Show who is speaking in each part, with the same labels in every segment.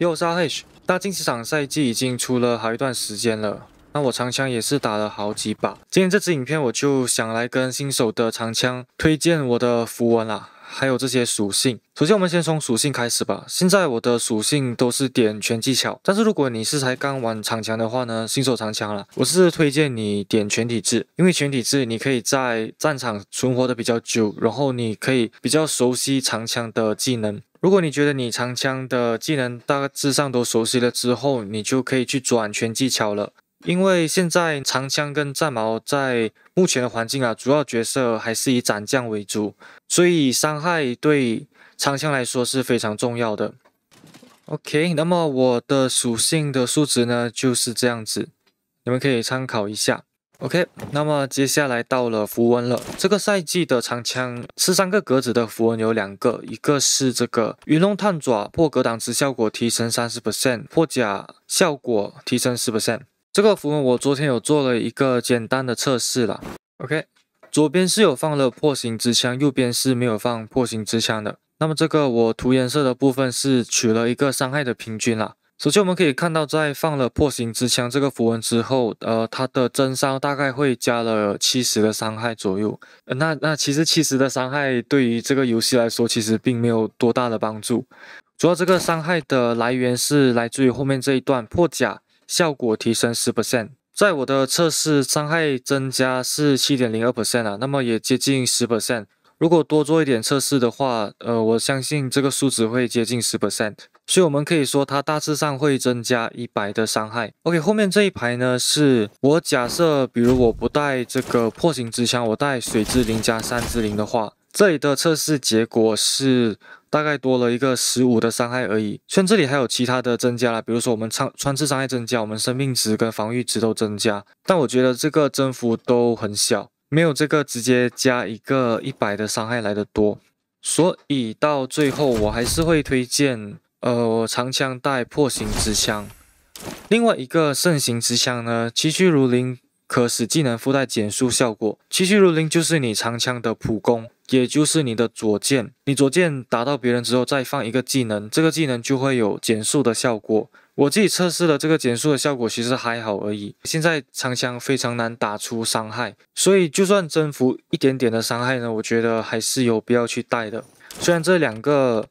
Speaker 1: 右杀 H，大竞技场赛季已经出了好一段时间了，那我长枪也是打了好几把。今天这支影片我就想来跟新手的长枪推荐我的符文啦，还有这些属性。首先我们先从属性开始吧。现在我的属性都是点全技巧，但是如果你是才刚玩长枪的话呢，新手长枪了，我是推荐你点全体质，因为全体质你可以在战场存活的比较久，然后你可以比较熟悉长枪的技能。如果你觉得你长枪的技能大致上都熟悉了之后，你就可以去转拳技巧了。因为现在长枪跟战矛在目前的环境啊，主要角色还是以斩将为主，所以伤害对长枪来说是非常重要的。OK，那么我的属性的数值呢就是这样子，你们可以参考一下。OK，那么接下来到了符文了。这个赛季的长枪十三个格子的符文有两个，一个是这个云龙探爪破格挡值效果提升三十 percent，破甲效果提升十 percent。这个符文我昨天有做了一个简单的测试了。OK，左边是有放了破形之枪，右边是没有放破形之枪的。那么这个我涂颜色的部分是取了一个伤害的平均啦。首先我们可以看到，在放了破形之枪这个符文之后，呃，它的增伤大概会加了七十的伤害左右。那那其实七十的伤害对于这个游戏来说，其实并没有多大的帮助。主要这个伤害的来源是来自于后面这一段破甲效果提升十 percent。在我的测试，伤害增加是七点零二 percent 啊，那么也接近十 percent。如果多做一点测试的话，呃，我相信这个数值会接近十 percent，所以我们可以说它大致上会增加一百的伤害。OK，后面这一排呢，是我假设，比如我不带这个破形之枪，我带水之灵加三之灵的话，这里的测试结果是大概多了一个十五的伤害而已。虽然这里还有其他的增加了，比如说我们穿穿刺伤害增加，我们生命值跟防御值都增加，但我觉得这个增幅都很小。没有这个直接加一个一百的伤害来的多，所以到最后我还是会推荐，呃，我长枪带破形之枪。另外一个圣行之枪呢，崎岖如灵可使技能附带减速效果。崎岖如灵就是你长枪的普攻，也就是你的左键。你左键打到别人之后，再放一个技能，这个技能就会有减速的效果。我自己测试了这个减速的效果，其实还好而已。现在长枪非常难打出伤害，所以就算增幅一点点的伤害呢，我觉得还是有必要去带的。虽然这两个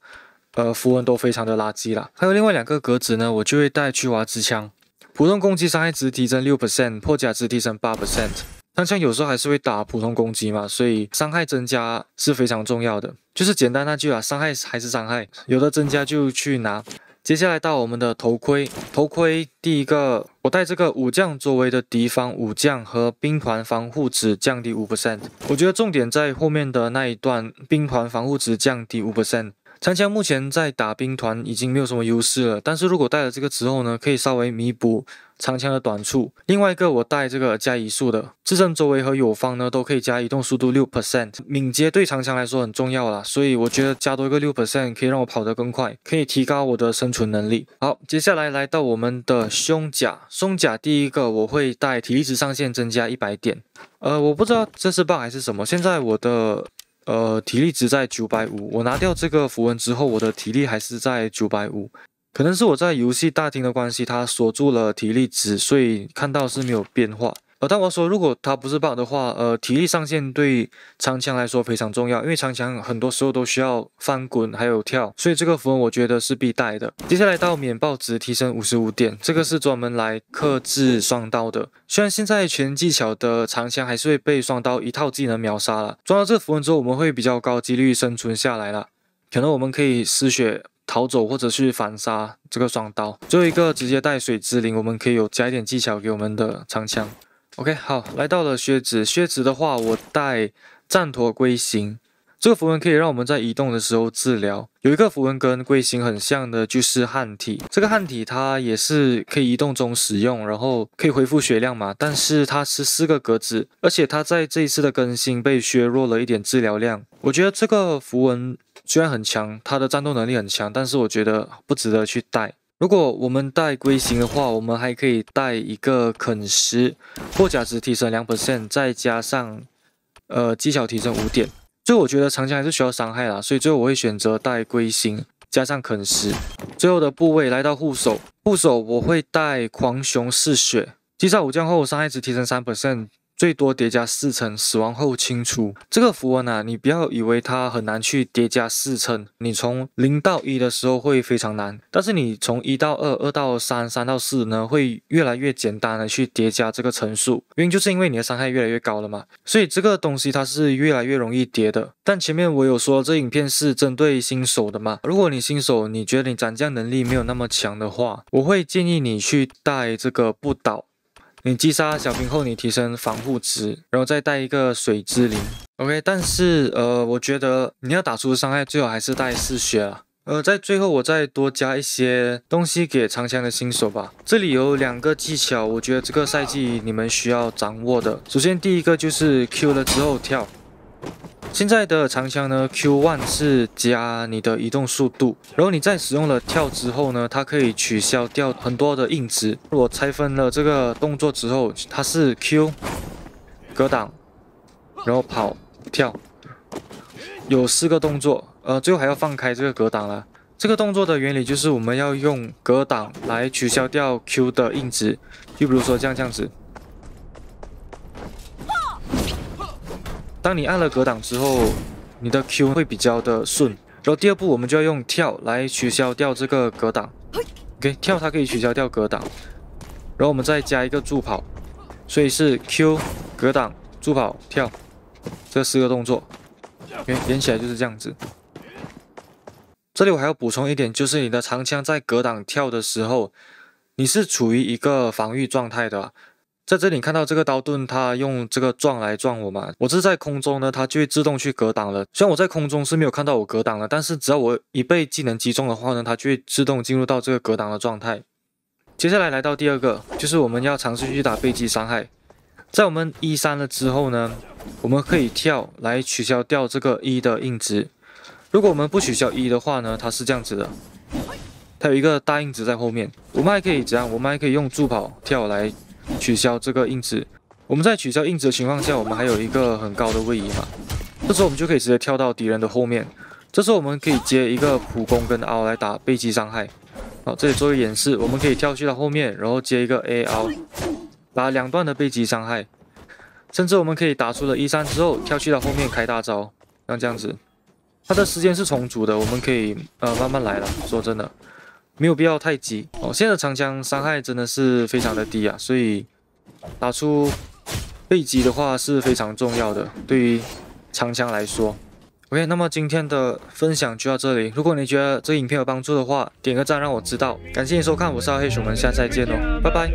Speaker 1: 呃符文都非常的垃圾啦，还有另外两个格子呢，我就会带去瓦之枪，普通攻击伤害值提升六 percent，破甲值提升八 percent。长枪有时候还是会打普通攻击嘛，所以伤害增加是非常重要的。就是简单那句啊，伤害还是伤害，有的增加就去拿。接下来到我们的头盔，头盔第一个，我带这个武将周围的敌方武将和兵团防护值降低五 percent。我觉得重点在后面的那一段，兵团防护值降低五 percent。长枪目前在打兵团已经没有什么优势了，但是如果带了这个之后呢，可以稍微弥补。长枪的短处，另外一个我带这个加移速的，自身周围和友方呢都可以加移动速度六 percent，敏捷对长枪来说很重要啦，所以我觉得加多一个六 percent 可以让我跑得更快，可以提高我的生存能力。好，接下来来到我们的胸甲，胸甲第一个我会带体力值上限增加一百点，呃，我不知道这是 bug 还是什么，现在我的呃体力值在九百五，我拿掉这个符文之后，我的体力还是在九百五。可能是我在游戏大厅的关系，它锁住了体力值，所以看到是没有变化。呃，但我说如果它不是爆的话，呃，体力上限对长枪来说非常重要，因为长枪很多时候都需要翻滚还有跳，所以这个符文我觉得是必带的。接下来到免爆值提升五十五点，这个是专门来克制双刀的。虽然现在全技巧的长枪还是会被双刀一套技能秒杀了，装了这个符文之后，我们会比较高几率生存下来了，可能我们可以失血。逃走或者去反杀这个双刀，最后一个直接带水之灵，我们可以有加一点技巧给我们的长枪。OK，好，来到了靴子，靴子的话我带战陀龟形，这个符文可以让我们在移动的时候治疗。有一个符文跟龟形很像的，就是汉体，这个汉体它也是可以移动中使用，然后可以恢复血量嘛，但是它是四个格子，而且它在这一次的更新被削弱了一点治疗量。我觉得这个符文。虽然很强，它的战斗能力很强，但是我觉得不值得去带。如果我们带龟形的话，我们还可以带一个啃食，破甲值提升两 percent，再加上呃技巧提升五点。最后我觉得长枪还是需要伤害啦，所以最后我会选择带龟形。加上啃食。最后的部位来到护手，护手我会带狂熊嗜血，击杀武将后伤害值提升三 percent。最多叠加四层，死亡后清除这个符文啊，你不要以为它很难去叠加四层，你从零到一的时候会非常难，但是你从一到二、二到三、三到四呢，会越来越简单的去叠加这个层数，原因就是因为你的伤害越来越高了嘛，所以这个东西它是越来越容易叠的。但前面我有说这影片是针对新手的嘛，如果你新手你觉得你斩将能力没有那么强的话，我会建议你去带这个不倒。你击杀小兵后，你提升防护值，然后再带一个水之灵，OK。但是呃，我觉得你要打出伤害，最好还是带嗜血啊。呃，在最后我再多加一些东西给长枪的新手吧。这里有两个技巧，我觉得这个赛季你们需要掌握的。首先第一个就是 Q 了之后跳。现在的长枪呢，Q one 是加你的移动速度，然后你在使用了跳之后呢，它可以取消掉很多的硬值。我拆分了这个动作之后，它是 Q 格挡，然后跑跳，有四个动作，呃，最后还要放开这个格挡了。这个动作的原理就是我们要用格挡来取消掉 Q 的硬值，就比如说这样这样子。当你按了格挡之后，你的 Q 会比较的顺。然后第二步，我们就要用跳来取消掉这个格挡。OK，跳它可以取消掉格挡。然后我们再加一个助跑，所以是 Q 格挡助跑跳这四个动作。OK，连起来就是这样子。这里我还要补充一点，就是你的长枪在格挡跳的时候，你是处于一个防御状态的。在这里看到这个刀盾，它用这个撞来撞我嘛。我是在空中呢，它就会自动去格挡了。虽然我在空中是没有看到我格挡了，但是只要我一被技能击中的话呢，它就会自动进入到这个格挡的状态。接下来来到第二个，就是我们要尝试去打背击伤害。在我们一三了之后呢，我们可以跳来取消掉这个一的硬值。如果我们不取消一的话呢，它是这样子的，它有一个大硬值在后面。我们还可以怎样？我们还可以用助跑跳来。取消这个硬值，我们在取消硬值的情况下，我们还有一个很高的位移嘛，这时候我们就可以直接跳到敌人的后面，这时候我们可以接一个普攻跟凹来打背击伤害。好，这里做个演示，我们可以跳去到后面，然后接一个 A 凹，打两段的背击伤害，甚至我们可以打出了一三之后跳去到后面开大招，像这样子，它的时间是充足的，我们可以呃慢慢来了。说真的。没有必要太急哦。现在的长枪伤害真的是非常的低啊，所以打出背击的话是非常重要的，对于长枪来说。OK，那么今天的分享就到这里。如果你觉得这个影片有帮助的话，点个赞让我知道。感谢你收看，我是阿黑熊，我们下次再见哦，拜拜。